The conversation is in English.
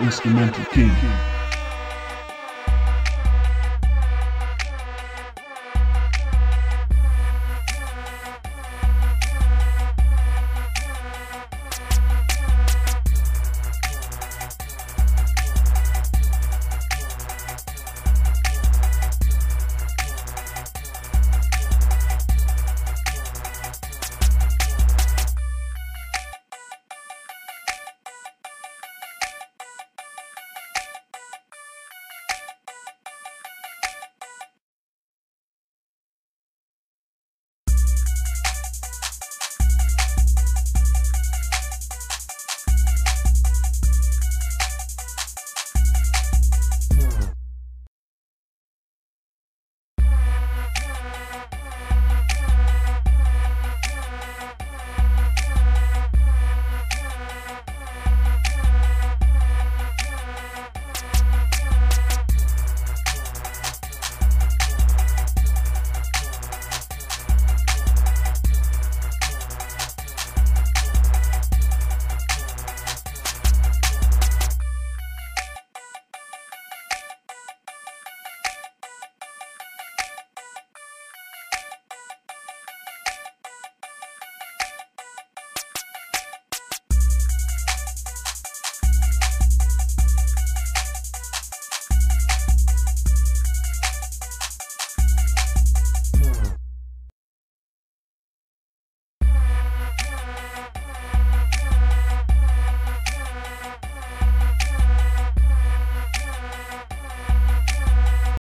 Instrumental King.